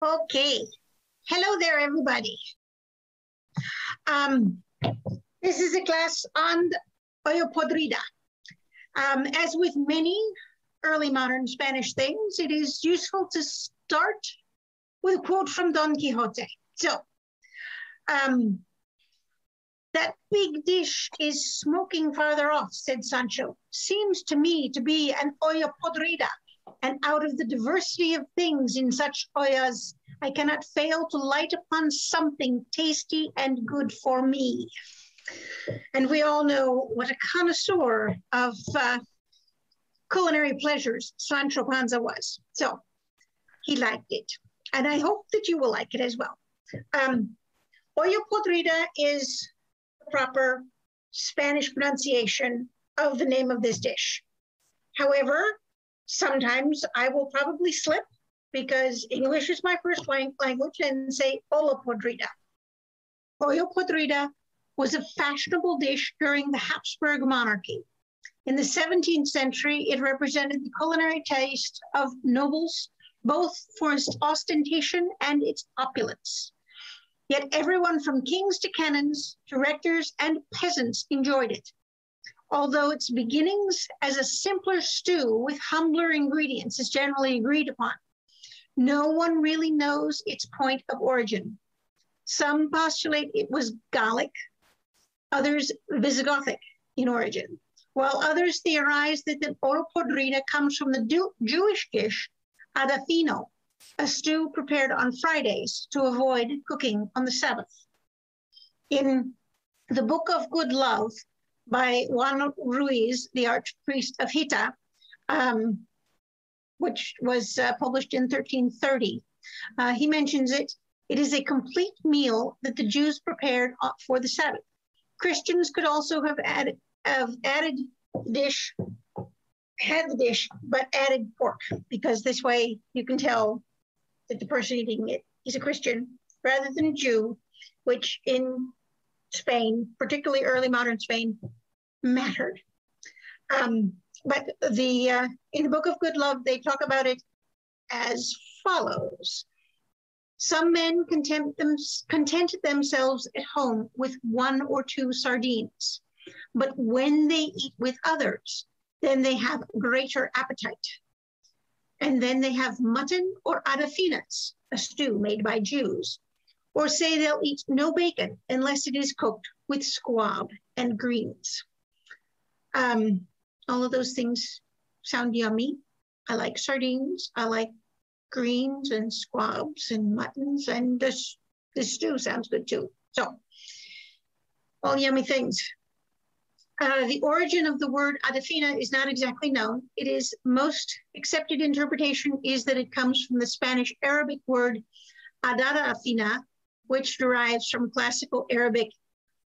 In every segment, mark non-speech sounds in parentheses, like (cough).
Okay. Hello there, everybody. Um, this is a class on olla podrida. Um, as with many early modern Spanish things, it is useful to start with a quote from Don Quixote. So, um, that big dish is smoking farther off, said Sancho. Seems to me to be an olla podrida and out of the diversity of things in such ollas, I cannot fail to light upon something tasty and good for me. And we all know what a connoisseur of uh, culinary pleasures Sancho Panza was. So he liked it. And I hope that you will like it as well. Um, olla podrida is the proper Spanish pronunciation of the name of this dish. However, sometimes I will probably slip because English is my first language and say olla podrida. Olla podrida was a fashionable dish during the Habsburg monarchy. In the 17th century, it represented the culinary taste of nobles, both for its ostentation and its opulence. Yet everyone from kings to canons, directors, and peasants enjoyed it although its beginnings as a simpler stew with humbler ingredients is generally agreed upon. No one really knows its point of origin. Some postulate it was Gallic, others Visigothic in origin, while others theorize that the olla podrida comes from the Jewish dish adafino, a stew prepared on Fridays to avoid cooking on the Sabbath. In the Book of Good Love, by Juan Ruiz, the archpriest of Hita, um, which was uh, published in 1330. Uh, he mentions it. It is a complete meal that the Jews prepared for the Sabbath. Christians could also have added, have added dish, had the dish, but added pork, because this way you can tell that the person eating it is a Christian rather than a Jew, which in Spain, particularly early modern Spain, mattered. Um, but the uh, in the Book of Good Love, they talk about it as follows. Some men content them, contented themselves at home with one or two sardines, but when they eat with others, then they have greater appetite. And then they have mutton or adafinas, a stew made by Jews, or say they'll eat no bacon unless it is cooked with squab and greens. Um, all of those things sound yummy. I like sardines. I like greens and squabs and muttons, and this this stew sounds good too. So, all yummy things. Uh, the origin of the word adafina is not exactly known. It is most accepted interpretation is that it comes from the Spanish Arabic word adara which derives from classical Arabic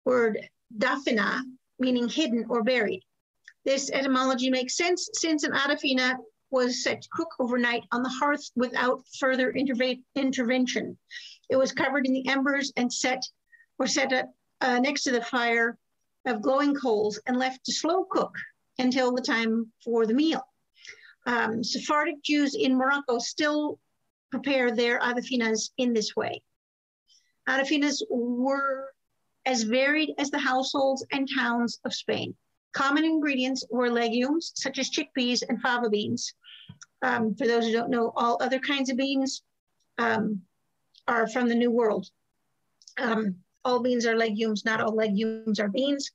word dafina, meaning hidden or buried. This etymology makes sense since an adafina was set to cook overnight on the hearth without further intervention. It was covered in the embers and set or set up uh, next to the fire of glowing coals and left to slow cook until the time for the meal. Um, Sephardic Jews in Morocco still prepare their adafinas in this way. Adafinas were as varied as the households and towns of Spain. Common ingredients were legumes such as chickpeas and fava beans. Um, for those who don't know, all other kinds of beans um, are from the New World. Um, all beans are legumes, not all legumes are beans.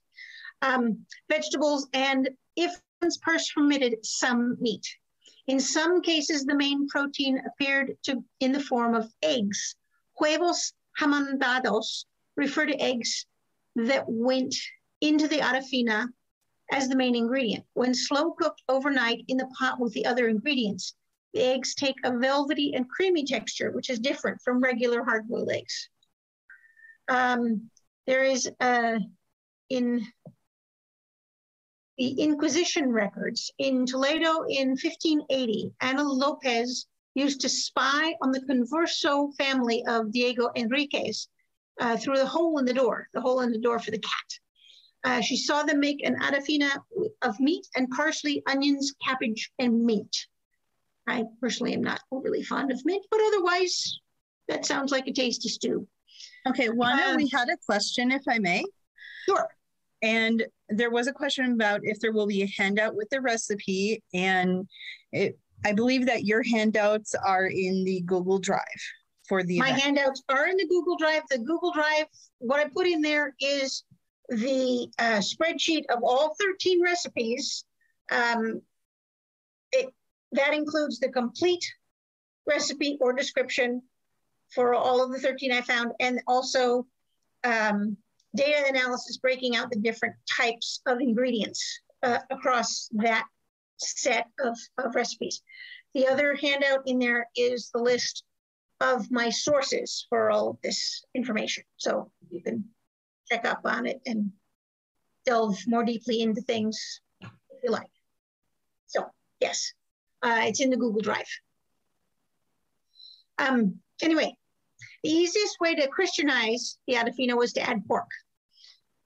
Um, vegetables, and if one's permitted, some meat. In some cases, the main protein appeared to in the form of eggs. Huevos hamandados refer to eggs that went into the adafina as the main ingredient. When slow cooked overnight in the pot with the other ingredients, the eggs take a velvety and creamy texture, which is different from regular hard boiled eggs. Um, there is a, in the Inquisition records in Toledo in 1580, Ana Lopez used to spy on the Converso family of Diego Enriquez uh, through the hole in the door, the hole in the door for the cat. Uh, she saw them make an adafina of meat and parsley, onions, cabbage, and mint. I personally am not overly fond of mint, but otherwise that sounds like a tasty stew. Okay, Juana, uh, we had a question, if I may. Sure. And there was a question about if there will be a handout with the recipe. And it, I believe that your handouts are in the Google Drive for the My event. handouts are in the Google Drive. The Google Drive, what I put in there is the uh, spreadsheet of all 13 recipes. Um, it, that includes the complete recipe or description for all of the 13 I found, and also um, data analysis breaking out the different types of ingredients uh, across that set of, of recipes. The other handout in there is the list of my sources for all of this information. So you can check up on it and delve more deeply into things if you like. So yes, uh, it's in the Google Drive. Um, anyway, the easiest way to Christianize the Adafina was to add pork.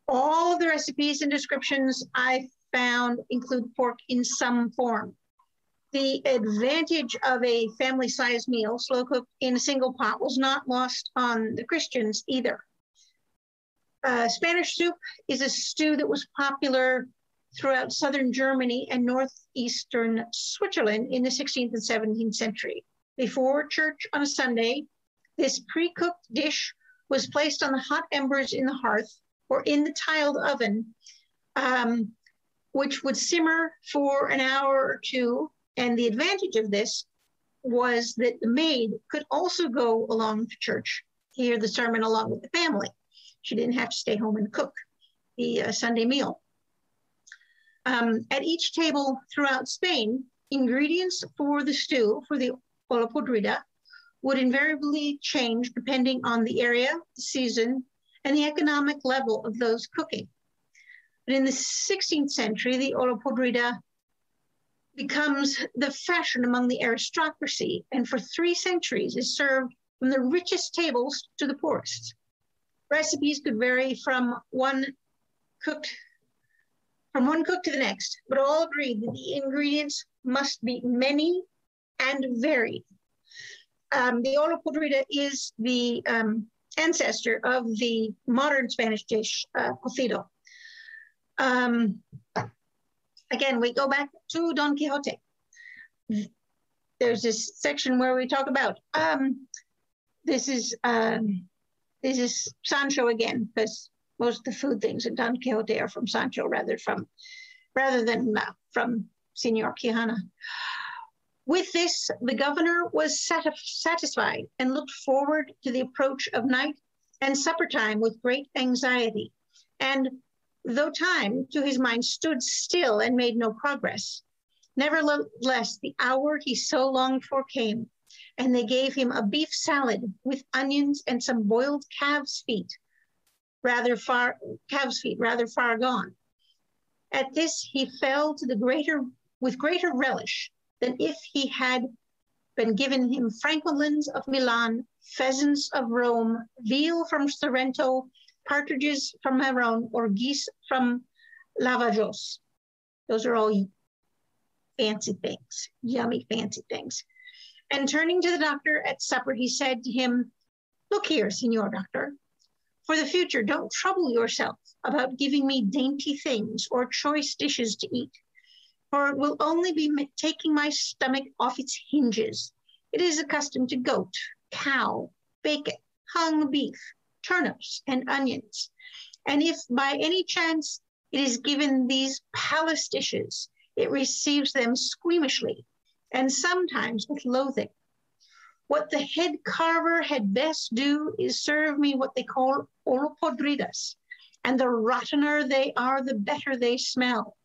All the recipes and descriptions I found include pork in some form. The advantage of a family sized meal, slow cooked in a single pot, was not lost on the Christians either. Uh, Spanish soup is a stew that was popular throughout southern Germany and northeastern Switzerland in the 16th and 17th century. Before church on a Sunday, this pre cooked dish was placed on the hot embers in the hearth or in the tiled oven, um, which would simmer for an hour or two and the advantage of this was that the maid could also go along to church, hear the sermon along with the family. She didn't have to stay home and cook the uh, Sunday meal. Um, at each table throughout Spain, ingredients for the stew, for the olla podrida, would invariably change depending on the area, the season, and the economic level of those cooking. But in the 16th century, the olla podrida becomes the fashion among the aristocracy, and for three centuries is served from the richest tables to the poorest. Recipes could vary from one cooked from one cook to the next, but all agreed that the ingredients must be many and varied. Um, the olla podrida is the um, ancestor of the modern Spanish dish, uh, cocido. Um, again, we go back to Don Quixote. There's this section where we talk about um, this is um, this is Sancho again because most of the food things in Don Quixote are from Sancho rather from rather than uh, from Senor Quijana. With this, the governor was satisfied and looked forward to the approach of night and supper time with great anxiety. And though time to his mind stood still and made no progress. Nevertheless, the hour he so longed for came, and they gave him a beef salad with onions and some boiled calves' feet, rather far calves' feet, rather far gone. At this he fell to the greater with greater relish than if he had been given him francolins of Milan, pheasants of Rome, veal from Sorrento, partridges from Maron or geese from Lavajos. Those are all fancy things, yummy, fancy things. And turning to the doctor at supper, he said to him, Look here, Senor Doctor, for the future, don't trouble yourself about giving me dainty things or choice dishes to eat, for it will only be taking my stomach off its hinges. It is accustomed to goat, cow, bacon, hung beef, turnips and onions. And if by any chance it is given these palace dishes, it receives them squeamishly and sometimes with loathing. What the head carver had best do is serve me what they call olla podridas, and the rottener they are, the better they smell.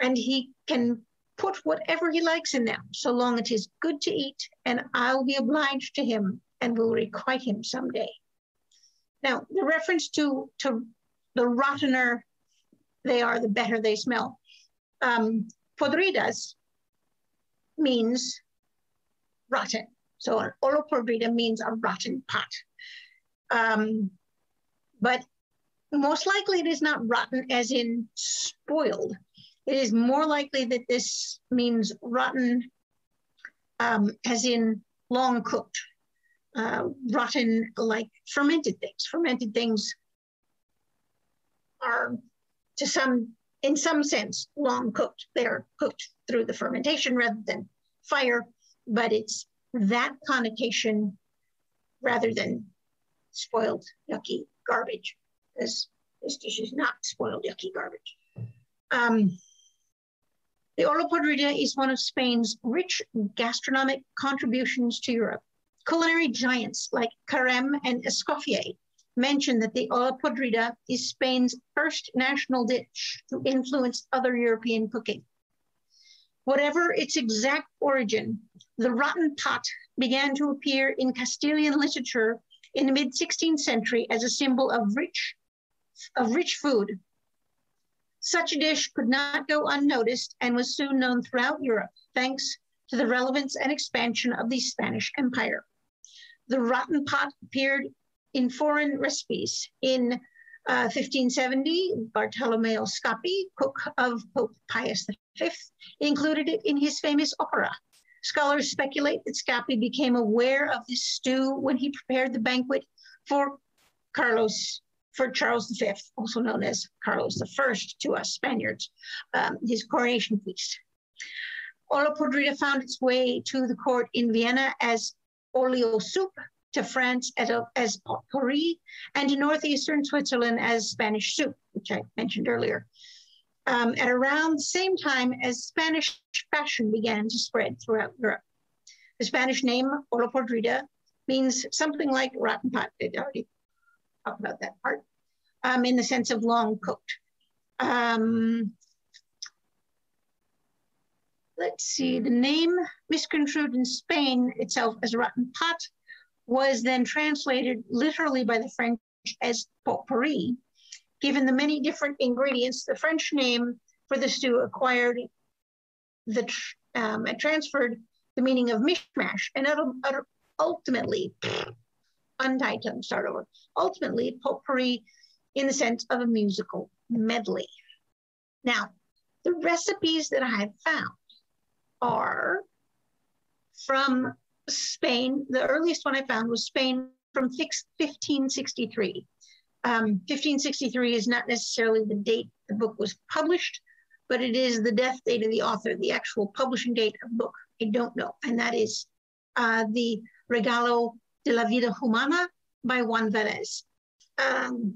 And he can put whatever he likes in them, so long as it is good to eat, and I'll be obliged to him and will requite him someday. Now, the reference to, to the rottener they are, the better they smell. Um, podridas means rotten. So an olla podrida means a rotten pot. Um, but most likely it is not rotten as in spoiled. It is more likely that this means rotten um, as in long cooked. Uh, rotten, like fermented things. Fermented things are, to some, in some sense, long cooked. They're cooked through the fermentation rather than fire, but it's that connotation rather than spoiled, yucky garbage, because this dish is not spoiled, yucky garbage. Um, the olla podrida is one of Spain's rich gastronomic contributions to Europe. Culinary giants like Carême and Escoffier mention that the olla podrida is Spain's first national dish to influence other European cooking. Whatever its exact origin, the rotten pot began to appear in Castilian literature in the mid 16th century as a symbol of rich, of rich food such a dish could not go unnoticed and was soon known throughout Europe, thanks to the relevance and expansion of the Spanish Empire. The rotten pot appeared in foreign recipes. In uh, 1570, Bartolomeo Scappi, cook of Pope Pius V, included it in his famous opera. Scholars speculate that Scappi became aware of this stew when he prepared the banquet for Carlos for Charles V, also known as Carlos I to us Spaniards, um, his coronation feast. Olla podrida found its way to the court in Vienna as olio soup, to France as, a, as potpourri, and to northeastern Switzerland as Spanish soup, which I mentioned earlier. Um, at around the same time as Spanish fashion began to spread throughout Europe. The Spanish name, olla podrida, means something like rotten pot. It already talk about that part, um, in the sense of long cooked. Um, let's see, the name misconstrued in Spain itself as a rotten pot was then translated literally by the French as potpourri. Given the many different ingredients, the French name for the stew acquired the um, transferred the meaning of mishmash and ultimately (sniffs) untitled, start over. Ultimately, potpourri in the sense of a musical medley. Now, the recipes that I have found are from Spain. The earliest one I found was Spain from 1563. Um, 1563 is not necessarily the date the book was published, but it is the death date of the author, the actual publishing date of the book. I don't know. And that is uh, the Regalo de la Vida Humana by Juan Velez. Um,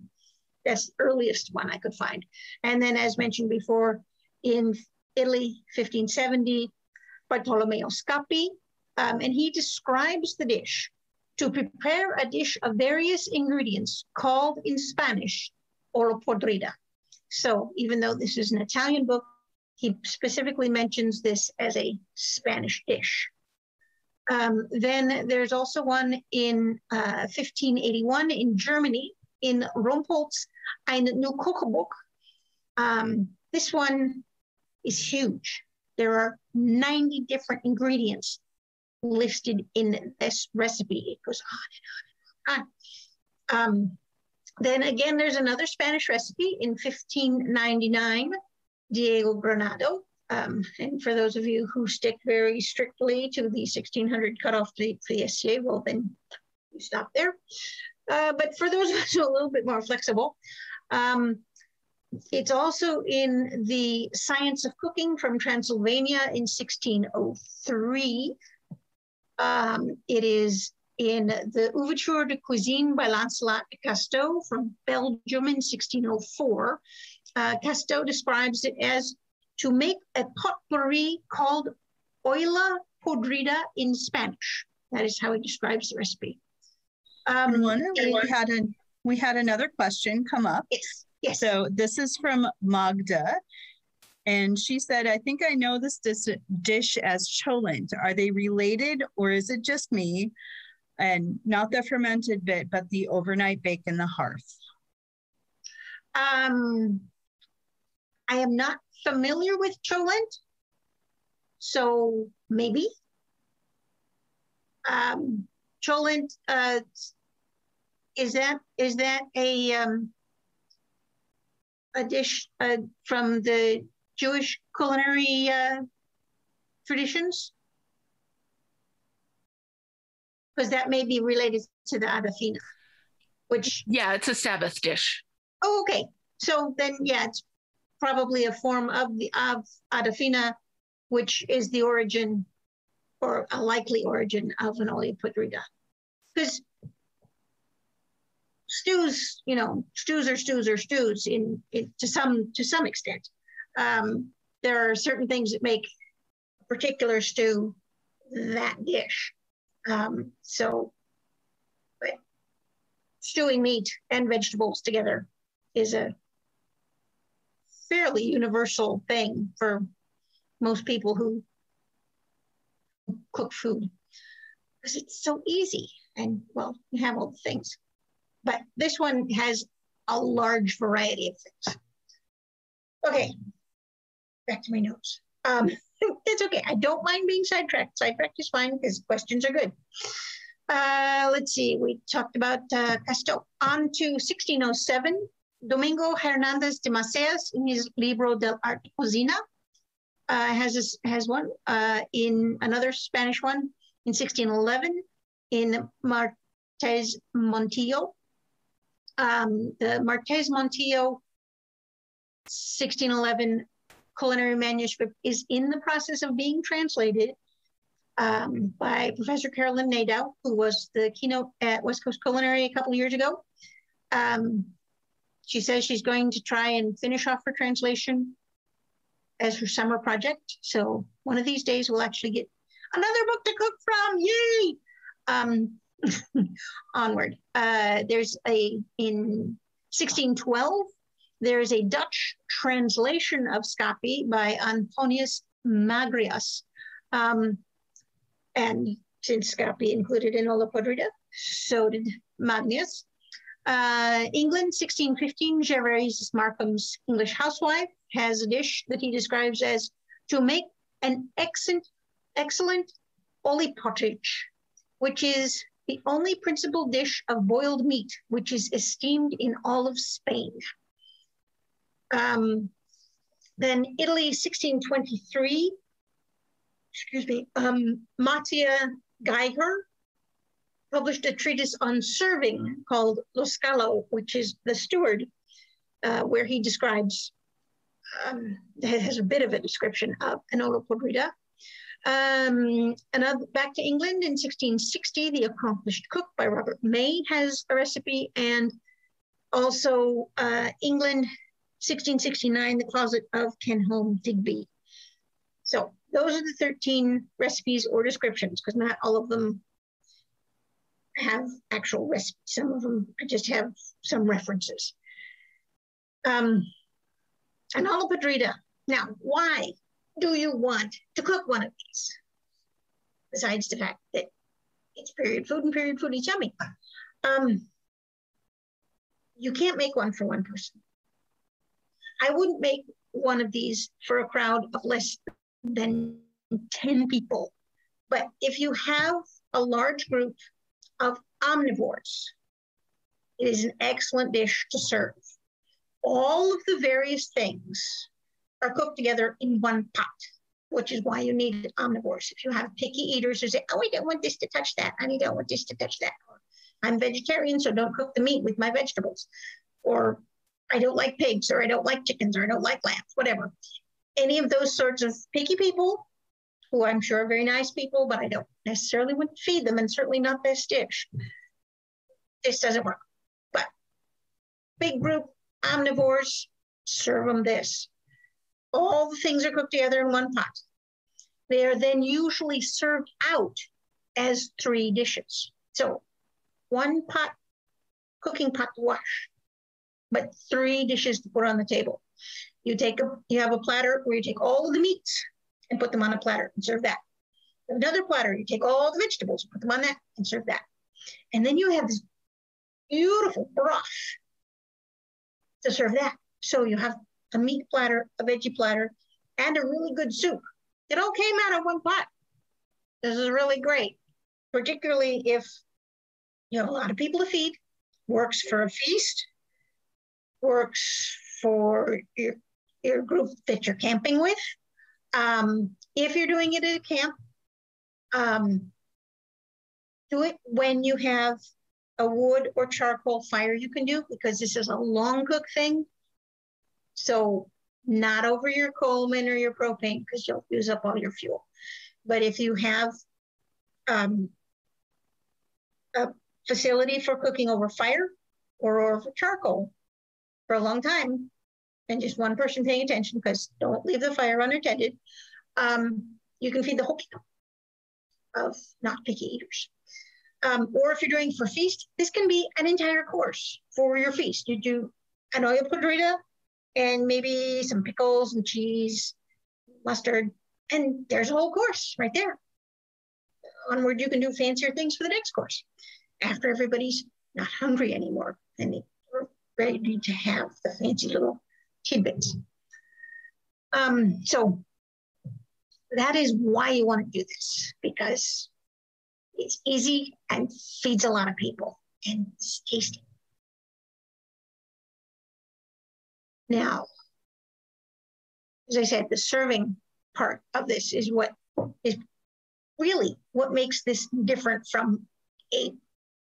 that's the earliest one I could find. And then, as mentioned before, in Italy, 1570, Bartolomeo Scappi, um, and he describes the dish to prepare a dish of various ingredients called in Spanish olla podrida. So even though this is an Italian book, he specifically mentions this as a Spanish dish. Um, then there's also one in uh, 1581 in Germany in Rumpolt's Ein New Kochbuch. Um, this one is huge. There are 90 different ingredients listed in this recipe. It goes on and on and on. Um, then again, there's another Spanish recipe in 1599, Diego Granado. Um, and for those of you who stick very strictly to the 1600 cutoff date for the SCA, well, then you stop there. Uh, but for those of us who are a little bit more flexible, um, it's also in the Science of Cooking from Transylvania in 1603. Um, it is in the Ouverture de Cuisine by Lancelot de Casteau from Belgium in 1604. Uh, Casteau describes it as to make a potpourri called olla podrida in Spanish. That is how he describes the recipe. Um, we had a, we had another question come up. Yes. Yes. So this is from Magda. And she said, I think I know this dis- dish as cholent. Are they related or is it just me? And not the fermented bit, but the overnight bake in the hearth. Um, I am not familiar with cholent, so maybe. Um, cholent, uh, is that is that a um, a dish uh, from the Jewish culinary uh, traditions? because that may be related to the Adafina, which. Yeah, it's a Sabbath dish. Oh, okay. So then, yeah, it's probably a form of the of Adafina, which is the origin or a likely origin of an olla podrida. Because stews, you know, stews are stews are stews in, in to some to some extent. Um, there are certain things that make a particular stew that dish. Um, so, but stewing meat and vegetables together is a fairly universal thing for most people who cook food because it's so easy and well you have all the things but this one has a large variety of things. Okay back to my notes. Um, (laughs) it's okay. I don't mind being sidetracked. Sidetracked is fine because questions are good. Uh, let's see. We talked about uh, Casteau. on to 1607 Domingo Hernandez de Maceras in his Libro del Arte Cocina uh, has a, has one uh, in another Spanish one in 1611 in Martínez Montiño. Um, the Martínez Montiño 1611 culinary manuscript is in the process of being translated um, by Professor Carolyn Nadeau, who was the keynote at West Coast Culinary a couple years ago. Um, she says she's going to try and finish off her translation as her summer project. So one of these days we'll actually get another book to cook from. Yay! Um, (laughs) onward. Uh, there's a in 1612. There's a Dutch translation of Scappi by Antonius Magirus. Um, and since Scappi included in Olla Podrida, so did Magnus. Uh, England, 1615, Gervase Markham's English housewife has a dish that he describes as to make an excellent, excellent oli pottage, which is the only principal dish of boiled meat which is esteemed in all of Spain. Um, then Italy, 1623, excuse me, um, Mattia Geiger published a treatise on serving called Lo Scalco, which is the steward, uh, where he describes, um, has a bit of a description of an olla podrida. Um, another, back to England in 1660, The Accomplished Cook by Robert May has a recipe, and also uh, England, 1669, The Closet of Kenelm Digby. So those are the 13 recipes or descriptions, because not all of them have actual recipes. Some of them I just have some references. Um, an olla podrida. Now, why do you want to cook one of these? Besides the fact that it's period food and period food is yummy. Um, you can't make one for one person. I wouldn't make one of these for a crowd of less than 10 people. But if you have a large group of omnivores. It is an excellent dish to serve. All of the various things are cooked together in one pot, which is why you need omnivores. If you have picky eaters who say, oh, I don't want this to touch that, and I don't want this to touch that. Or, I'm vegetarian, so don't cook the meat with my vegetables. Or I don't like pigs, or I don't like chickens, or I don't like lambs, whatever. Any of those sorts of picky people who I'm sure are very nice people, but I don't necessarily want to feed them, and certainly not this dish. This doesn't work. But big group omnivores, serve them this. All the things are cooked together in one pot. They are then usually served out as three dishes. So one pot, cooking pot to wash, but three dishes to put on the table. You take a, you have a platter where you take all the meats and put them on a platter and serve that. Another platter, you take all the vegetables, put them on that and serve that. And then you have this beautiful broth to serve that. So you have a meat platter, a veggie platter, and a really good soup. It all came out of one pot. This is really great, particularly if you have a lot of people to feed, works for a feast, works for your, your group that you're camping with, um, if you're doing it at a camp, um, do it when you have a wood or charcoal fire you can do because this is a long cook thing. So not over your Coleman or your propane because you'll use up all your fuel. But if you have um, a facility for cooking over fire or over charcoal for a long time, and just one person paying attention because don't leave the fire unattended, um, you can feed the whole kingdom of not picky eaters. Um, or if you're doing for feast, this can be an entire course for your feast. You do an olla podrida and maybe some pickles and cheese, mustard, and there's a whole course right there. Onward, you can do fancier things for the next course after everybody's not hungry anymore and they're ready to have the fancy little tidbits. Um, so that is why you want to do this because it's easy and feeds a lot of people and it's tasty. Now, as I said, the serving part of this is what is really what makes this different from a,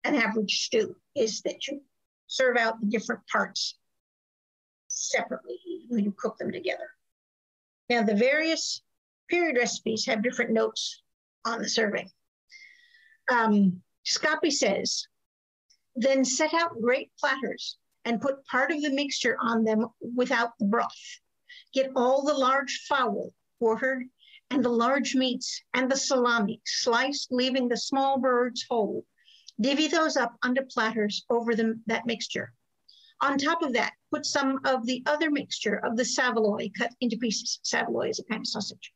an average stew is that you serve out the different parts separately when you cook them together. Now, the various period recipes have different notes on the serving. Um, Scappi says, then set out great platters and put part of the mixture on them without the broth. Get all the large fowl quartered and the large meats and the salami sliced, leaving the small birds whole. Divvy those up onto platters over the, that mixture. On top of that, put some of the other mixture of the saveloy cut into pieces. Saveloy is a kind of sausage.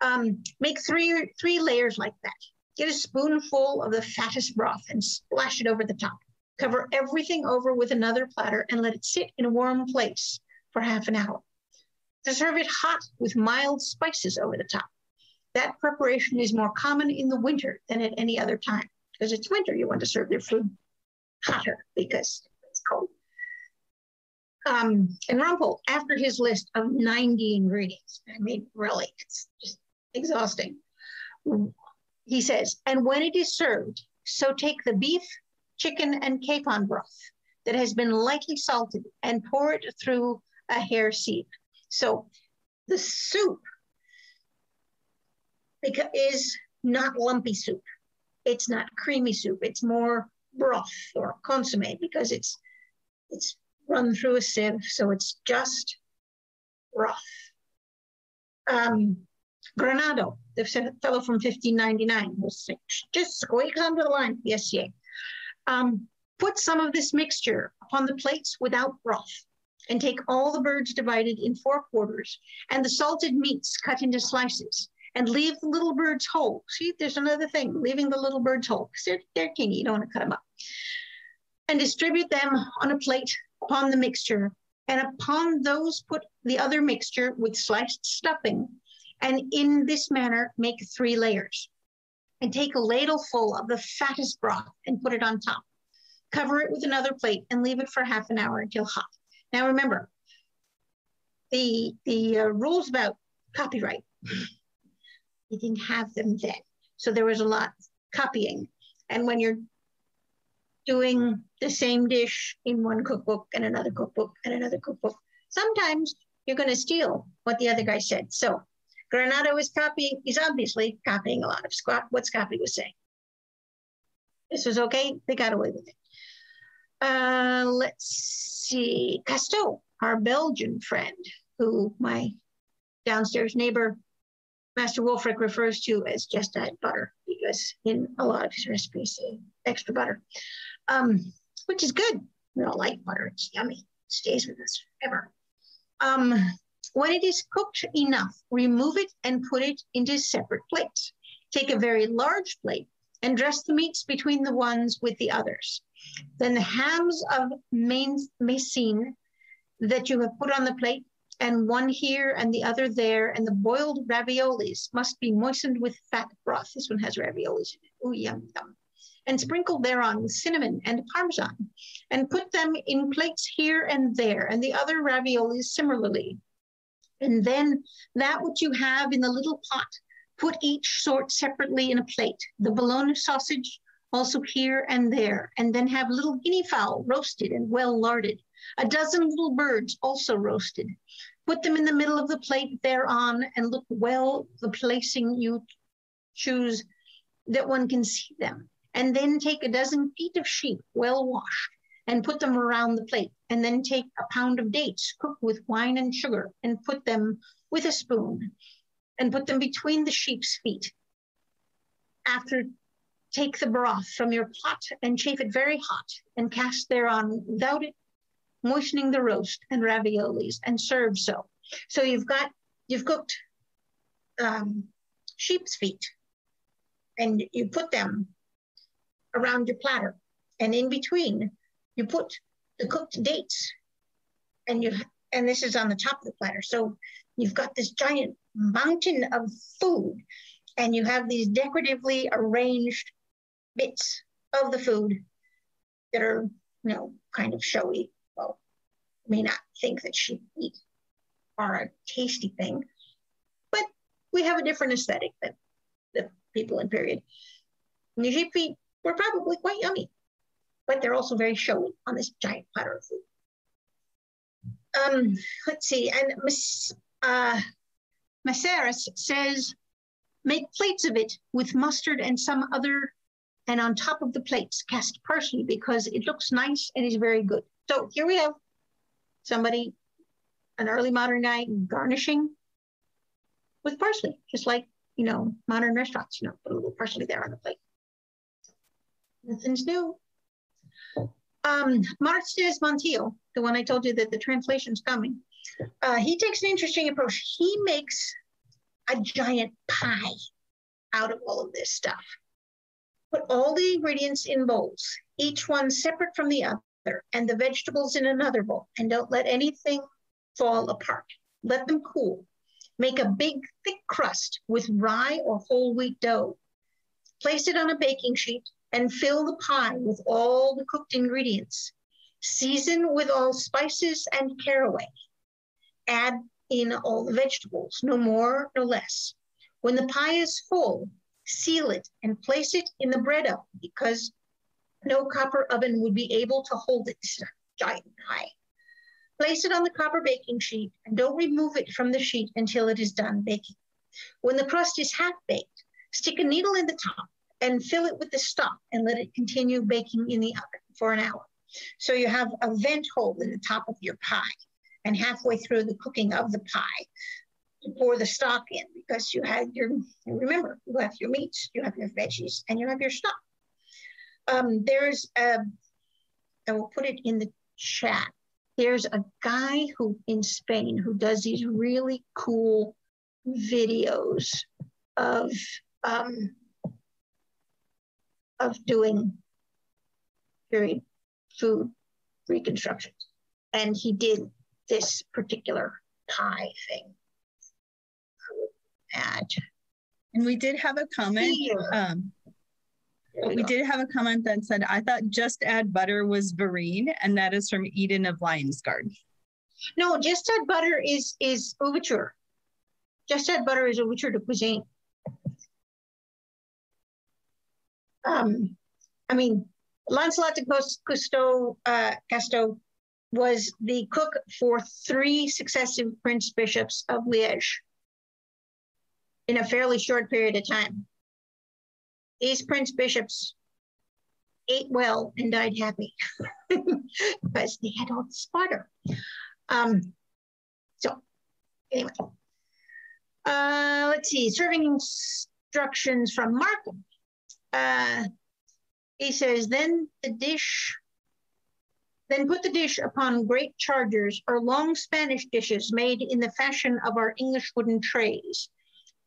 Um, make three, three layers like that. Get a spoonful of the fattest broth and splash it over the top. Cover everything over with another platter and let it sit in a warm place for half an hour. To serve it hot with mild spices over the top. That preparation is more common in the winter than at any other time. Because it's winter, you want to serve your food hotter because it's cold. Um, and Rumpel, after his list of 90 ingredients, I mean, really, it's just exhausting he says, and when it is served, so take the beef, chicken, and capon broth that has been lightly salted and pour it through a hair sieve. So the soup is not lumpy soup. It's not creamy soup. It's more broth or consomme because it's it's run through a sieve, so it's just broth. Um, Granado, the fellow from 1599, was just squeaks under the line. Yes, yeah. Um, put some of this mixture upon the plates without broth and take all the birds divided in four quarters and the salted meats cut into slices and leave the little birds whole. See, there's another thing, leaving the little birds whole because they're, they're teeny, you don't want to cut them up. And distribute them on a plate upon the mixture and upon those put the other mixture with sliced stuffing and in this manner, make three layers. And take a ladle full of the fattest broth and put it on top. Cover it with another plate and leave it for half an hour until hot. Now remember, the, the uh, rules about copyright, you didn't have them then. So there was a lot copying. And when you're doing the same dish in one cookbook and another cookbook and another cookbook, sometimes you're going to steal what the other guy said. So Granado is copying, he's obviously copying a lot of Scott, what Scotty was saying. This was okay, they got away with it. Uh, let's see, Casteau, our Belgian friend, who my downstairs neighbor, Master Wolfric, refers to as just add butter, because in a lot of his recipes, extra butter, um, which is good. We don't like butter, it's yummy, it stays with us forever. Um, when it is cooked enough, remove it and put it into separate plates. Take a very large plate and dress the meats between the ones with the others. Then the hams of Messine that you have put on the plate, and one here and the other there, and the boiled raviolis must be moistened with fat broth. This one has raviolis. Ooh, yum, yum. And sprinkled thereon with cinnamon and parmesan, and put them in plates here and there, and the other raviolis similarly. And then that what you have in the little pot, put each sort separately in a plate. The bologna sausage also here and there, and then have little guinea fowl roasted and well larded, a dozen little birds also roasted. Put them in the middle of the plate thereon, and look well the placing you choose that one can see them. And then take a dozen feet of sheep, well washed, and put them around the plate. And then take a pound of dates cooked with wine and sugar, and put them with a spoon, and put them between the sheep's feet. After take the broth from your pot and chafe it very hot, and cast thereon without it, moistening the roast and raviolis, and serve so. So you've got you've cooked um, sheep's feet, and you put them around your platter, and in between you put the cooked dates, and you and this is on the top of the platter. So you've got this giant mountain of food, and you have these decoratively arranged bits of the food that are, you know, kind of showy. Well, may not think that sheep eat are a tasty thing, but we have a different aesthetic than the people in period. The were probably quite yummy, but they're also very showy on this giant platter of food. Um, let's see, and Miss uh, says, make plates of it with mustard and some other and on top of the plates cast parsley because it looks nice and is very good. So here we have somebody, an early modern guy garnishing with parsley, just like, you know, modern restaurants, you know, put a little parsley there on the plate. Nothing's new. Um, Martes Montiel, the one I told you that the translation's coming, uh, he takes an interesting approach. He makes a giant pie out of all of this stuff. Put all the ingredients in bowls, each one separate from the other, and the vegetables in another bowl. And don't let anything fall apart. Let them cool. Make a big, thick crust with rye or whole wheat dough. Place it on a baking sheet and fill the pie with all the cooked ingredients. Season with all spices and caraway. Add in all the vegetables, no more, no less. When the pie is full, seal it, and place it in the bread oven because no copper oven would be able to hold it giant high. Place it on the copper baking sheet and don't remove it from the sheet until it is done baking. When the crust is half baked, stick a needle in the top and fill it with the stock and let it continue baking in the oven for an hour. So you have a vent hole in the top of your pie. And halfway through the cooking of the pie, to pour the stock in because you had your, remember, you have your meats, you have your veggies, and you have your stock. Um, there's a, I will put it in the chat. There's a guy who in Spain who does these really cool videos of um, of doing period food reconstructions, and he did this particular pie thing add. And we did have a comment. Um, we, we did have a comment that said, I thought just add butter was Vereen, and that is from Eden of Lion's Guard. No, just add butter is is ouverture. Just add butter is ouverture to cuisine. Um, I mean, Lancelot de Casteau, uh, Casteau was the cook for three successive prince bishops of Liège in a fairly short period of time. These prince bishops ate well and died happy (laughs) because they had all this butter. Um, so, anyway, uh, let's see, serving instructions from Markham. Uh, he says, then the dish, then put the dish upon great chargers or long Spanish dishes made in the fashion of our English wooden trays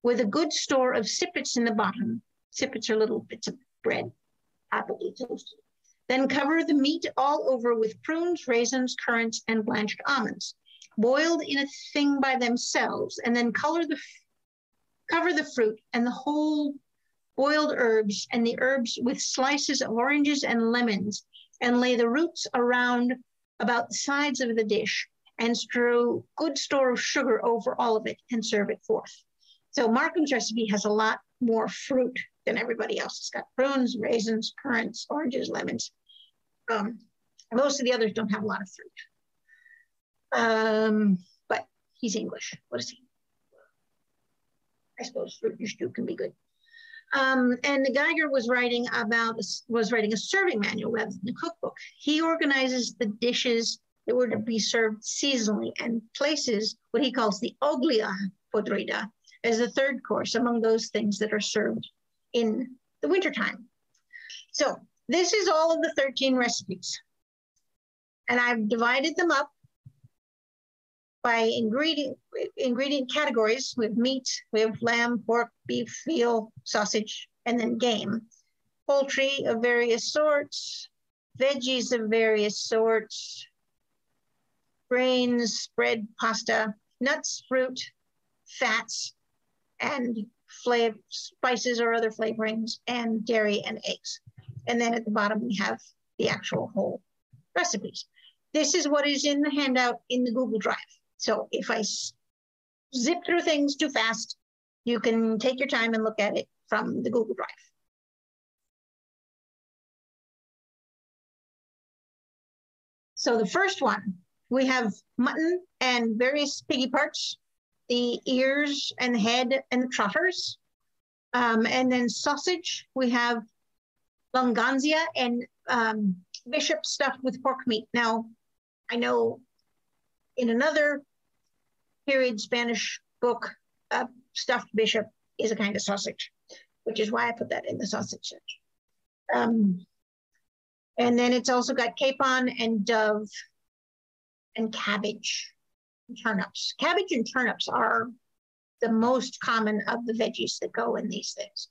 with a good store of sippets in the bottom. Sippets are little bits of bread, probably toasted. Then cover the meat all over with prunes, raisins, currants, and blanched almonds, boiled in a thing by themselves, and then color the cover the fruit and the whole boiled herbs and the herbs with slices of oranges and lemons, and lay the roots around about the sides of the dish, and strew good store of sugar over all of it, and serve it forth. So Markham's recipe has a lot more fruit than everybody else. It's got prunes, raisins, currants, oranges, lemons. Um, most of the others don't have a lot of fruit. Um, but he's English. What is he? I suppose fruit stew can be good. Um, and Geiger was writing about was writing a serving manual rather than a cookbook. He organizes the dishes that were to be served seasonally and places what he calls the oglia podrida as the third course among those things that are served in the wintertime. So this is all of the 13 recipes. And I've divided them up by ingredient, ingredient categories. Have meat, have lamb, pork, beef, veal, sausage, and then game. Poultry of various sorts, veggies of various sorts, grains, bread, pasta, nuts, fruit, fats, and flavor, spices or other flavorings, and dairy and eggs. And then at the bottom, we have the actual whole recipes. This is what is in the handout in the Google Drive. So if I zip through things too fast, you can take your time and look at it from the Google Drive. So the first one, we have mutton and various piggy parts, the ears and the head and the trotters. Um, and then sausage, we have longaniza and um, bishop stuffed with pork meat. Now, I know in another period Spanish book, uh, stuffed bishop is a kind of sausage, which is why I put that in the sausage section. Um, and then it's also got capon and dove and cabbage and turnips. Cabbage and turnips are the most common of the veggies that go in these things.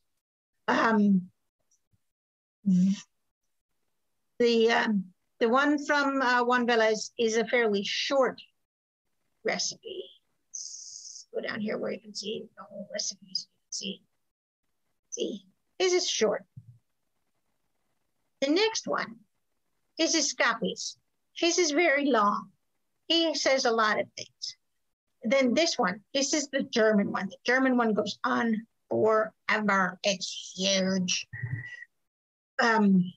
Um, the um, the one from uh, Juan Velez is a fairly short recipe. Go down here where you can see the whole recipes. You can see, see, this is short. The next one this is Scappi's. His is very long. He says a lot of things. Then this one, this is the German one. The German one goes on forever. It's huge. Um,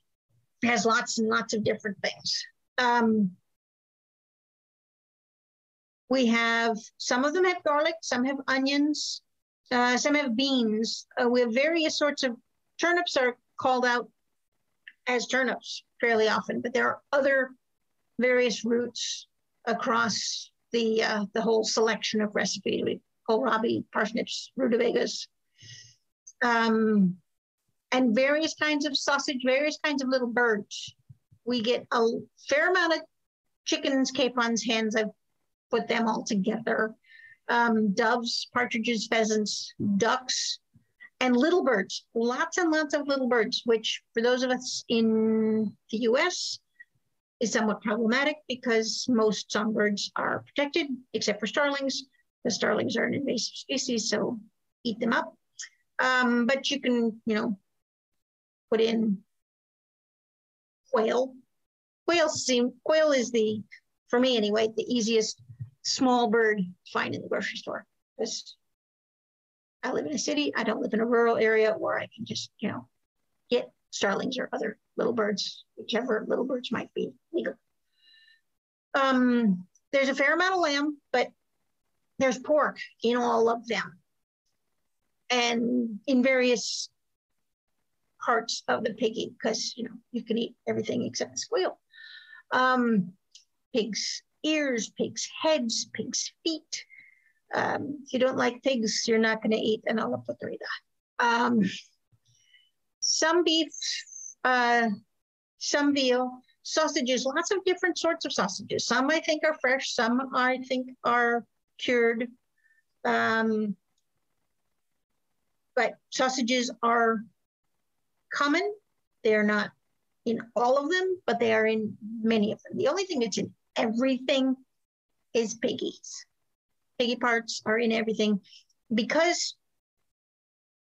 has lots and lots of different things. Um, we have, some of them have garlic, some have onions, uh, some have beans. Uh, we have various sorts of turnips are called out as turnips fairly often, but there are other various roots across the uh, the whole selection of recipes. We kohlrabi, parsnips, rutabagas. Um, and various kinds of sausage, various kinds of little birds. We get a fair amount of chickens, capons, hens. I've put them all together. Um, doves, partridges, pheasants, ducks, and little birds. Lots and lots of little birds, which for those of us in the US is somewhat problematic because most songbirds are protected, except for starlings. The starlings are an invasive species, so eat them up. Um, but you can, you know, put in quail. Quail seem quail is the, for me anyway, the easiest small bird find in the grocery store. Because I live in a city, I don't live in a rural area where I can just, you know, get starlings or other little birds, whichever little birds might be legal. Um, there's a fair amount of lamb, but there's pork in all of them. And in various parts of the piggy because you know you can eat everything except the squeal. Um, pigs' ears, pigs' heads, pigs' feet. Um, if you don't like pigs, you're not going to eat an olla podrida. Um, some beef, uh, some veal, sausages, lots of different sorts of sausages. Some I think are fresh, some I think are cured. Um, but sausages are common. They are not in all of them, but they are in many of them. The only thing that's in everything is piggies. Piggy parts are in everything because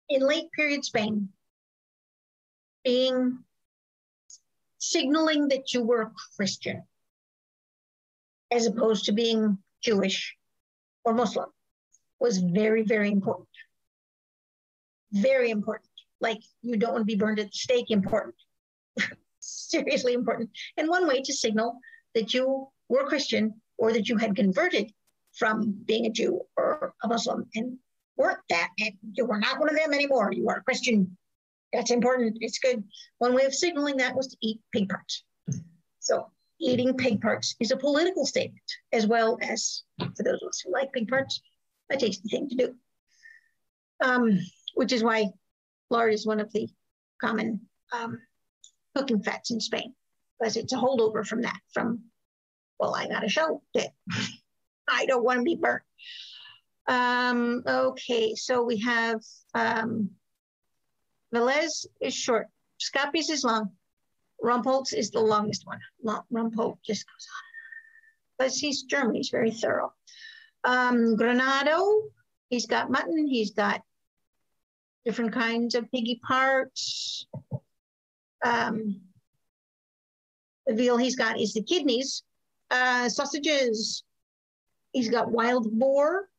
in late period Spain, being signaling that you were a Christian as opposed to being Jewish or Muslim was very, very important. Very important like you don't want to be burned at the stake important. (laughs) Seriously important. And one way to signal that you were Christian or that you had converted from being a Jew or a Muslim and weren't that, and you were not one of them anymore. You are a Christian. That's important. It's good. One way of signaling that was to eat pig parts. So eating pig parts is a political statement, as well as, for those of us who like pig parts, a tasty thing to do. Um, which is why lard is one of the common um, cooking fats in Spain, because it's a holdover from that, from, well, I got to show that I don't want to be burnt. Um, okay, so we have um, Velez is short, Scappi's is long, Rumpolt's is the longest one. Rumpolt's just goes on. But he's German, he's very thorough. Um, Granado, he's got mutton, he's got different kinds of piggy parts. Um, the veal he's got is the kidneys, uh, sausages. He's got wild boar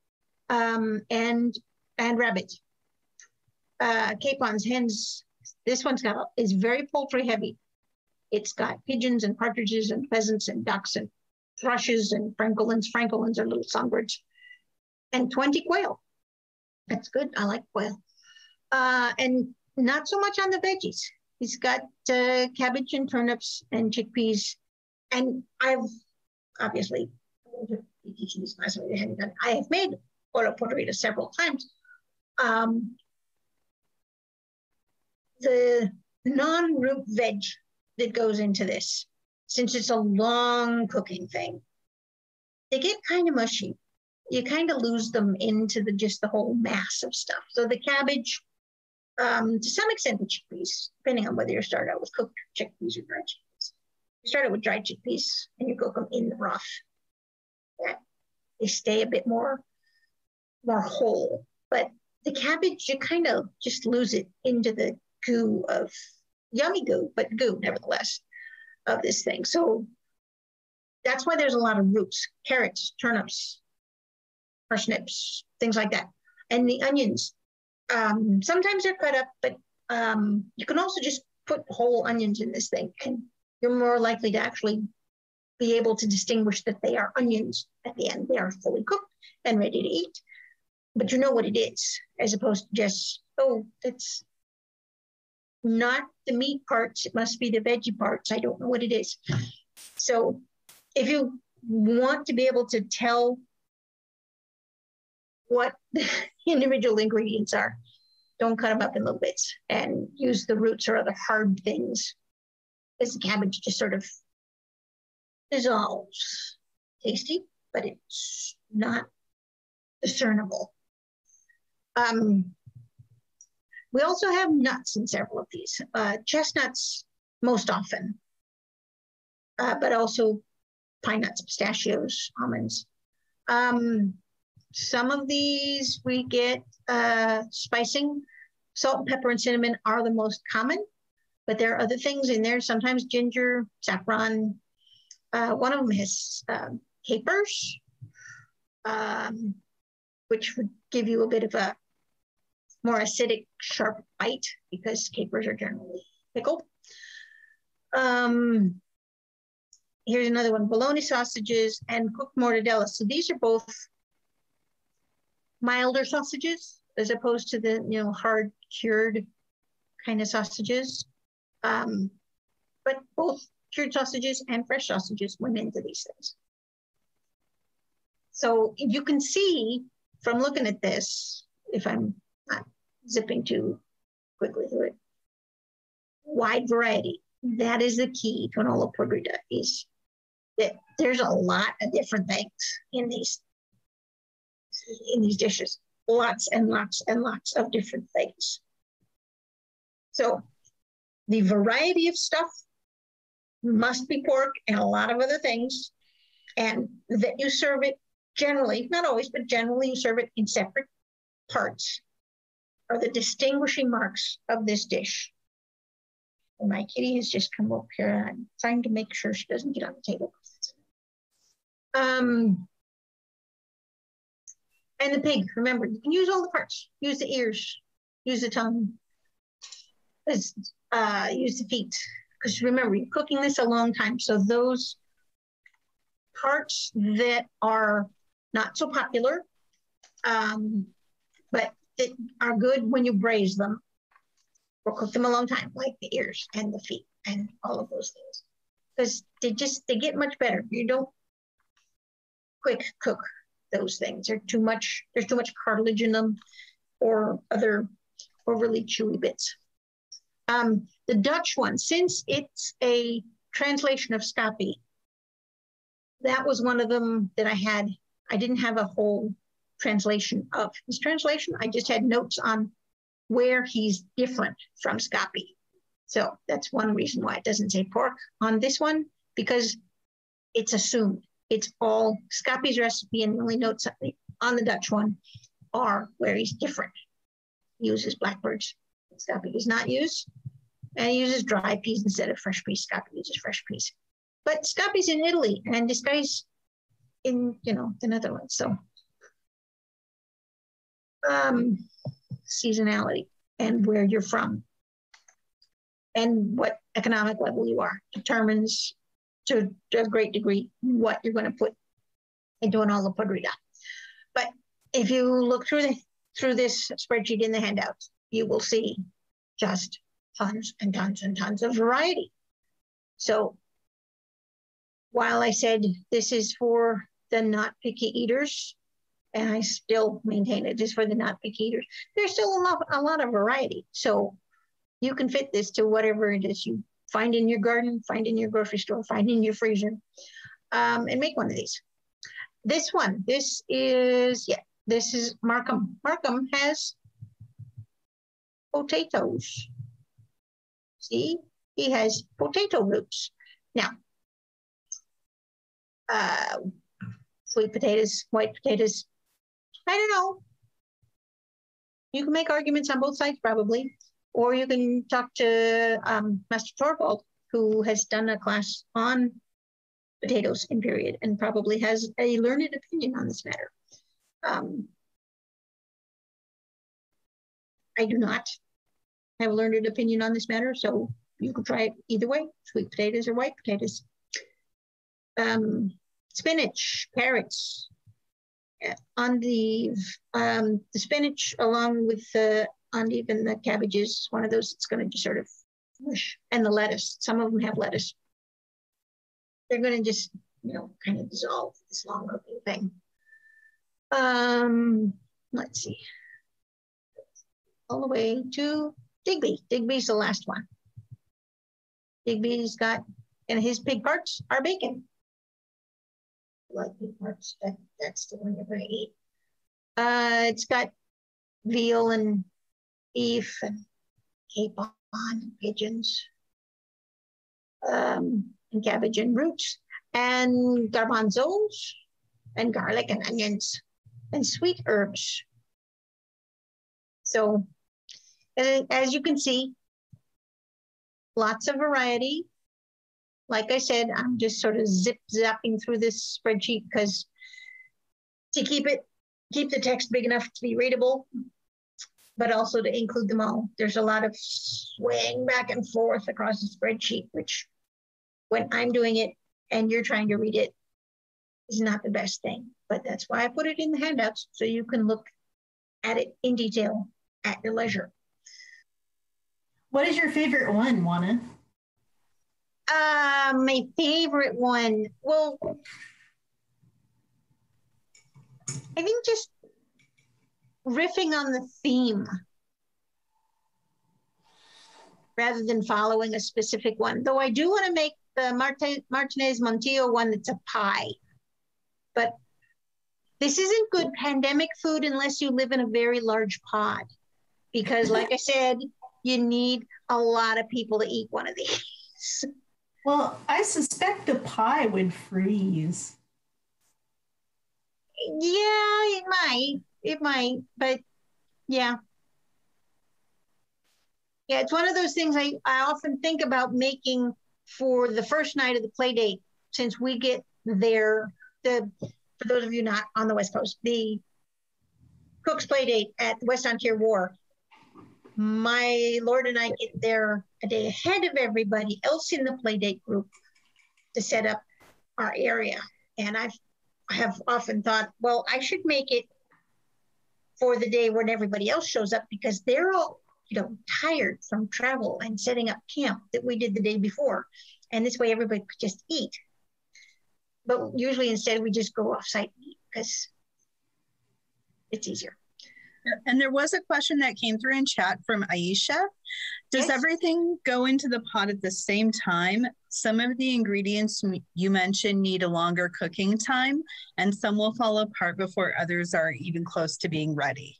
um, and and rabbit. Uh, capons, hens. This one's got is very poultry heavy. It's got pigeons and partridges and pheasants and ducks and thrushes and francolins. Francolins are little songbirds, and 20 quail. That's good. I like quail. Uh, and not so much on the veggies. He's got uh, cabbage and turnips and chickpeas. And I've obviously teaching this class, I have made olla podrida several times. Um, the non-root veg that goes into this, since it's a long cooking thing, they get kind of mushy. You kind of lose them into the just the whole mass of stuff. So the cabbage, um, to some extent, the chickpeas, depending on whether you start out with cooked chickpeas or dried chickpeas. You start out with dried chickpeas and you cook them in the broth. Yeah. They stay a bit more, more whole. But the cabbage, you kind of just lose it into the goo of yummy goo, but goo nevertheless of this thing. So that's why there's a lot of roots, carrots, turnips, parsnips, things like that. And the onions, um, sometimes they're cut up, but um, you can also just put whole onions in this thing and you're more likely to actually be able to distinguish that they are onions at the end. They are fully cooked and ready to eat, but you know what it is, as opposed to just, oh, it's not the meat parts, it must be the veggie parts. I don't know what it is. So if you want to be able to tell what (laughs) the individual ingredients are, don't cut them up in little bits and use the roots or other hard things as the cabbage just sort of dissolves. Tasty, but it's not discernible. Um, we also have nuts in several of these. Uh, chestnuts most often, uh, but also pine nuts, pistachios, almonds. Um, some of these we get uh, spicing. Salt and pepper and cinnamon are the most common, but there are other things in there. Sometimes ginger, saffron. Uh, one of them has um, capers, um, which would give you a bit of a more acidic, sharp bite because capers are generally pickled. Um, here's another one, bologna sausages and cooked mortadella. So these are both milder sausages as opposed to the you know hard cured kind of sausages. Um, but both cured sausages and fresh sausages went into these things. So you can see from looking at this, if I'm not zipping too quickly through it, wide variety. That is the key to an olla podrida is that there's a lot of different things in these in these dishes. Lots and lots and lots of different things. So the variety of stuff must be pork and a lot of other things, and that you serve it generally, not always, but generally you serve it in separate parts are the distinguishing marks of this dish. And my kitty has just come up here. I'm trying to make sure she doesn't get on the table. Um, and the pig, remember, you can use all the parts. Use the ears, use the tongue, uh, use the feet. Because remember, you're cooking this a long time. So those parts that are not so popular, um, but that are good when you braise them or cook them a long time, like the ears and the feet and all of those things. Because they just they get much better. You don't quick cook those things. They're too much, there's too much cartilage in them or other overly chewy bits. Um, the Dutch one, since it's a translation of Scappi, that was one of them that I had. I didn't have a whole translation of his translation. I just had notes on where he's different from Scappi. So that's one reason why it doesn't say pork on this one, because it's assumed. It's all Scappi's recipe, and the only notes on the Dutch one are where he's different. He uses blackbirds. Scappi does not use, and he uses dry peas instead of fresh peas. Scappi uses fresh peas. But Scappi's in Italy, and this guy's in, you know, the Netherlands. So um, seasonality and where you're from and what economic level you are determines to, a great degree what you're going to put into an olla podrida. But if you look through the through this spreadsheet in the handouts, you will see just tons and tons and tons of variety. So while I said this is for the not picky eaters, and I still maintain it is for the not picky eaters, there's still a lot, a lot of variety. So you can fit this to whatever it is you find in your garden, find in your grocery store, find in your freezer, um, and make one of these. This one, this is, yeah, this is Markham. Markham has potatoes. See, he has potato roots. Now, uh, sweet potatoes, white potatoes, I don't know. You can make arguments on both sides probably. Or you can talk to um, Master Torvald, who has done a class on potatoes in period and probably has a learned opinion on this matter. Um, I do not have a learned opinion on this matter, so you can try it either way, sweet potatoes or white potatoes. Um, spinach, carrots, on the um, the spinach along with the on even the cabbages, one of those it's going to just sort of. And the lettuce, some of them have lettuce. They're going to just, you know, kind of dissolve this long cooking thing. Um, let's see. All the way to Digby. Digby's the last one. Digby's got, and his pig parts are bacon. Like pig parts, that, that's the one you're to eat. Uh, it's got veal and beef and capon and pigeons um, and cabbage and roots and garbanzos and garlic and onions and sweet herbs. So as you can see, lots of variety. Like I said, I'm just sort of zip zapping through this spreadsheet because to keep it, keep the text big enough to be readable, but also to include them all. There's a lot of swaying back and forth across the spreadsheet, which when I'm doing it and you're trying to read it is not the best thing. But that's why I put it in the handouts so you can look at it in detail at your leisure. What is your favorite one, Juana? Uh, my favorite one. Well, I think just riffing on the theme rather than following a specific one. Though I do want to make the Marte- Martínez Montiño one that's a pie. But this isn't good pandemic food unless you live in a very large pod. Because, like I said, you need a lot of people to eat one of these. Well, I suspect the pie would freeze. Yeah, it might it might, but yeah. Yeah, it's one of those things I, I often think about making for the first night of the play date, since we get there, the for those of you not on the West Coast, the Cook's play date at West-An Tir War my Lord and I get there a day ahead of everybody else in the playdate group to set up our area. And I've I have often thought, well, I should make it for the day when everybody else shows up because they're all, you know, tired from travel and setting up camp that we did the day before. And this way everybody could just eat. But usually instead we just go off site because it's easier. And there was a question that came through in chat from Aisha. Does yes. everything go into the pot at the same time? Some of the ingredients you mentioned need a longer cooking time, and some will fall apart before others are even close to being ready.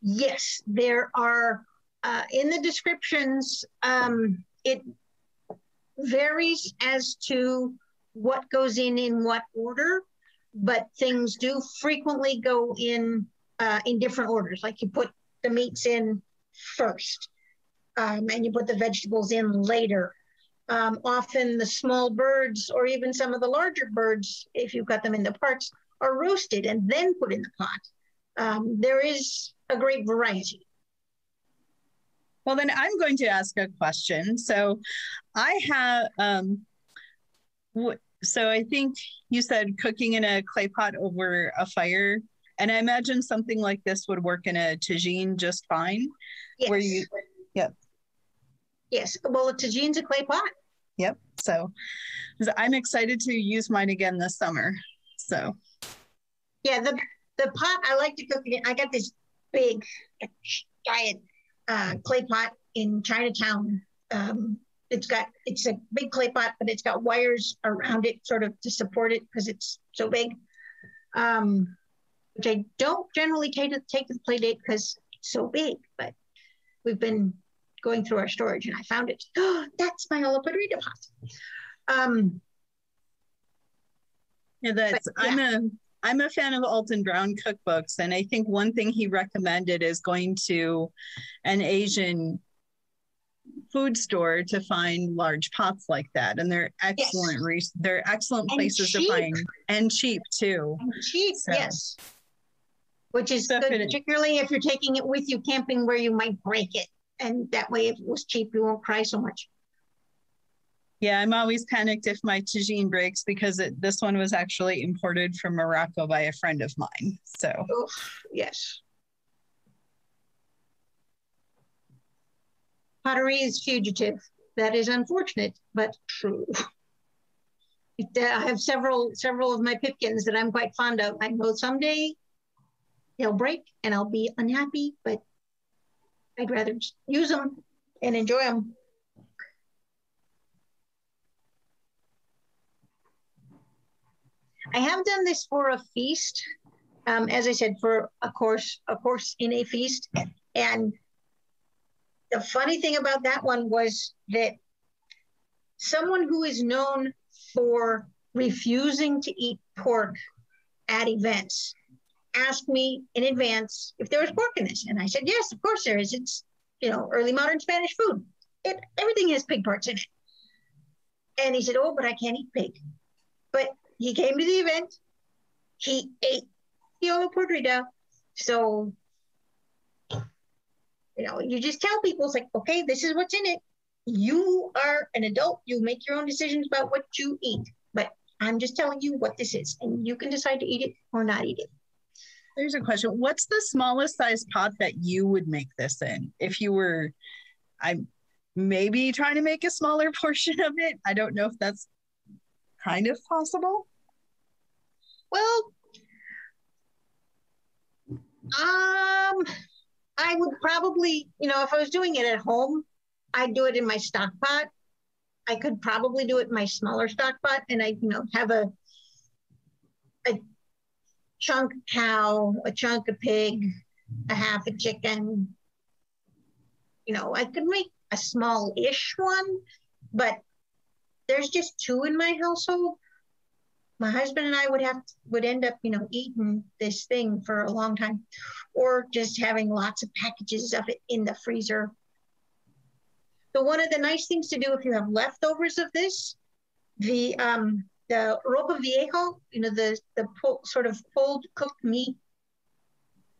Yes, there are uh, in the descriptions, um, it varies as to what goes in in what order, but things do frequently go in uh, in different orders. Like you put the meats in first, um, and you put the vegetables in later. Um, often the small birds, or even some of the larger birds, if you've got them in the parts, are roasted and then put in the pot. Um, there is a great variety. Well, then I'm going to ask a question. So I have, um, so I think you said cooking in a clay pot over a fire and I imagine something like this would work in a tagine just fine. Yes. Where you, yep. Yes. Well, a tagine's a clay pot. Yep. So I'm excited to use mine again this summer. So. Yeah, the the pot I like to cook in. I got this big, giant uh, clay pot in Chinatown. Um, it's got it's a big clay pot, but it's got wires around it, sort of to support it because it's so big. Um, which I don't generally take to, take to the play date because it's so big, but we've been going through our storage and I found it. Oh, (gasps) that's my olla podrida pot. Um, yeah, that's, but, yeah. I'm a, I'm a fan of Alton Brown cookbooks. And I think one thing he recommended is going to an Asian food store to find large pots like that and they're excellent yes. re- they're excellent and places cheap. to find and cheap too and cheap so. yes which is good, particularly if you're taking it with you camping where you might break it. And that way, if it was cheap, you won't cry so much. Yeah, I'm always panicked if my tagine breaks because it, this one was actually imported from Morocco by a friend of mine. So, oh, yes. Pottery is fugitive. That is unfortunate, but true. Uh, I have several several of my pipkins that I'm quite fond of. I know someday they'll break and I'll be unhappy, but I'd rather use them and enjoy them. I have done this for a feast. Um, as I said, for a course, a course in a feast. And the funny thing about that one was that someone who is known for refusing to eat pork at events asked me in advance if there was pork in this. And I said, yes, of course there is. It's, you know, early modern Spanish food. It, everything has pig parts in it. And he said, oh, but I can't eat pig. But he came to the event. He ate the olla podrida. So, you know, you just tell people, it's like, okay, this is what's in it. You are an adult. You make your own decisions about what you eat. But I'm just telling you what this is. And you can decide to eat it or not eat it. There's a question. What's the smallest size pot that you would make this in? If you were, I'm maybe trying to make a smaller (laughs) portion of it. I don't know if that's kind of possible. Well, um, I would probably, you know, if I was doing it at home, I'd do it in my stock pot. I could probably do it in my smaller stock pot, and I, you know, have a a chunk cow, a chunk of pig, a half a chicken. You know, I could make a small-ish one, but there's just two in my household. My husband and I would have would end up, you know, eating this thing for a long time, or just having lots of packages of it in the freezer. So one of the nice things to do if you have leftovers of this, the um, the ropa viejo, you know, the the pull, sort of pulled cooked meat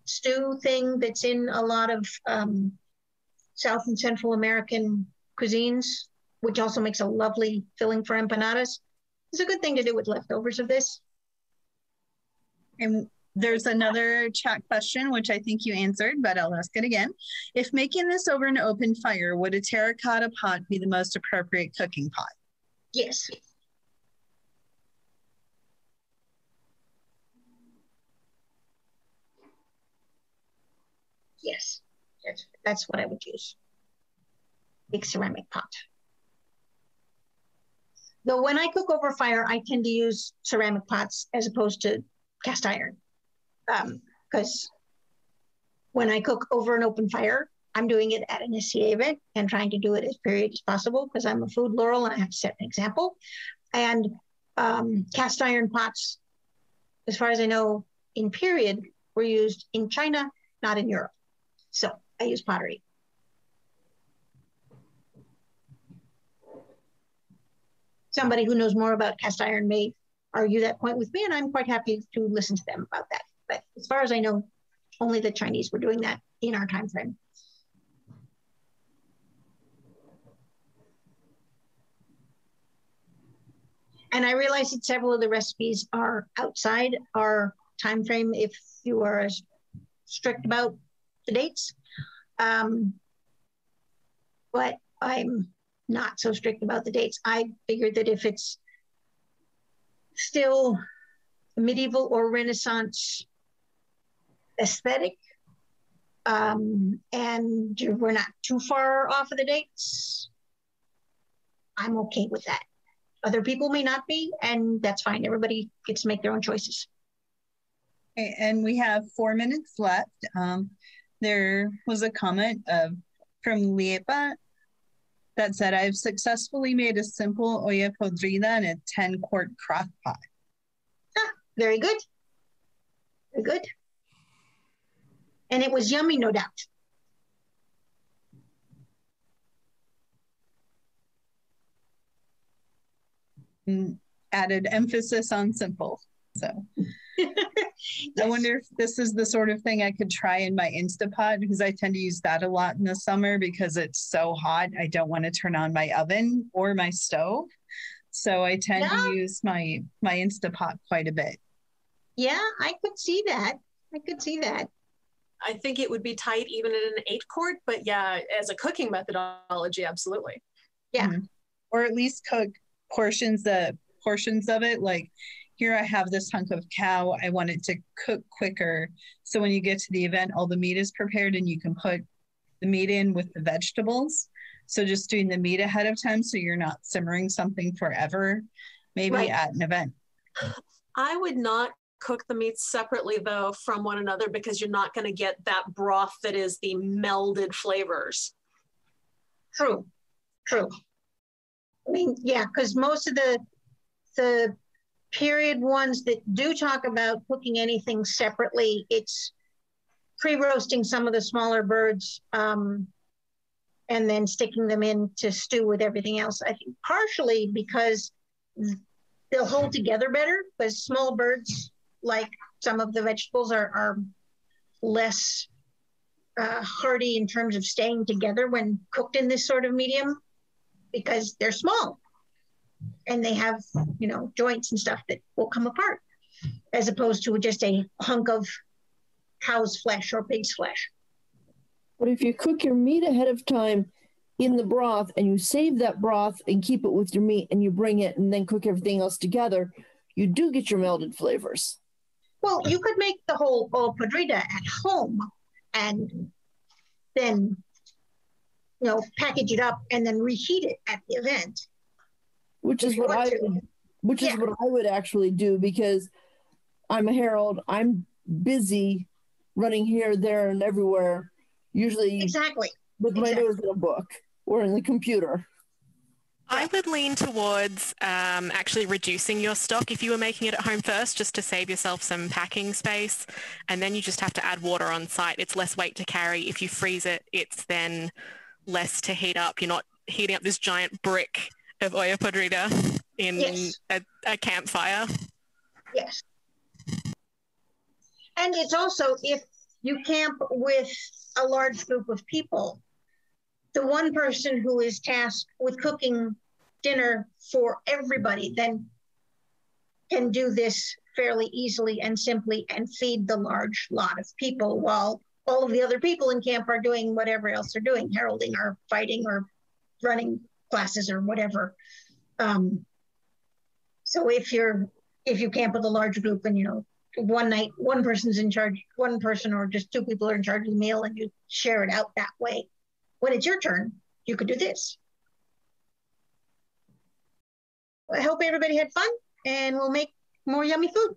stew thing that's in a lot of um, South and Central American cuisines, which also makes a lovely filling for empanadas. It's a good thing to do with leftovers of this. And there's another chat question, which I think you answered, but I'll ask it again. If making this over an open fire, would a terracotta pot be the most appropriate cooking pot? Yes. Yes, that's, that's what I would use. Big ceramic pot. Though when I cook over fire, I tend to use ceramic pots as opposed to cast iron. Because um, when I cook over an open fire, I'm doing it at an SCA event and trying to do it as period as possible because I'm a food laurel and I have to set an example. And um, cast iron pots, as far as I know, in period, were used in China, not in Europe. So I use pottery. Somebody who knows more about cast iron may argue that point with me, and I'm quite happy to listen to them about that. But as far as I know, only the Chinese were doing that in our time frame. And I realize that several of the recipes are outside our time frame if you are strict about the dates. Um, but I'm not so strict about the dates. I figured that if it's still medieval or Renaissance aesthetic, um, and we're not too far off of the dates, I'm okay with that. Other people may not be, and that's fine. Everybody gets to make their own choices. And we have four minutes left. Um, there was a comment of, from Liepa that said, I've successfully made a simple olla podrida in a 10 quart crock pot. Ah, very good. Very good. And it was yummy, no doubt. And added emphasis on simple. So. I wonder if this is the sort of thing I could try in my Instapot because I tend to use that a lot in the summer because it's so hot. I don't want to turn on my oven or my stove. So I tend yeah. to use my my Instapot quite a bit. Yeah, I could see that. I could see that. I think it would be tight even in an eight quart, but yeah, as a cooking methodology, absolutely. Yeah. Mm-hmm. Or at least cook portions the portions of it like here I have this hunk of cow. I want it to cook quicker. So when you get to the event, all the meat is prepared and you can put the meat in with the vegetables. So just doing the meat ahead of time so you're not simmering something forever, maybe right. at an event. I would not cook the meats separately though from one another because you're not going to get that broth that is the melded flavors. True. True. I mean, yeah, because most of the the period ones that do talk about cooking anything separately, it's pre-roasting some of the smaller birds um, and then sticking them in to stew with everything else. I think partially because they'll hold together better because small birds, like some of the vegetables, are, are less uh, hardy in terms of staying together when cooked in this sort of medium because they're small and they have you know joints and stuff that will come apart as opposed to just a hunk of cow's flesh or pig's flesh. But if you cook your meat ahead of time in the broth and you save that broth and keep it with your meat and you bring it and then cook everything else together you do get your melded flavors. Well you could make the whole olla podrida at home and then you know package it up and then reheat it at the event which is what I would, which yeah. is what I would actually do because I'm a herald. I'm busy running here, there, and everywhere. Usually, exactly with my exactly. nose in a book or in the computer. I would lean towards um, actually reducing your stock if you were making it at home first, just to save yourself some packing space. And then you just have to add water on site. It's less weight to carry. If you freeze it, it's then less to heat up. You're not heating up this giant brick of olla podrida in yes. a, a campfire. Yes. And it's also if you camp with a large group of people, the one person who is tasked with cooking dinner for everybody then can do this fairly easily and simply and feed the large lot of people while all of the other people in camp are doing whatever else they're doing, heralding or fighting or running classes or whatever. Um, so if you're if you camp with a large group and you know one night one person's in charge, one person or just two people are in charge of the meal and you share it out that way. When it's your turn, you could do this. I hope everybody had fun and we'll make more yummy food.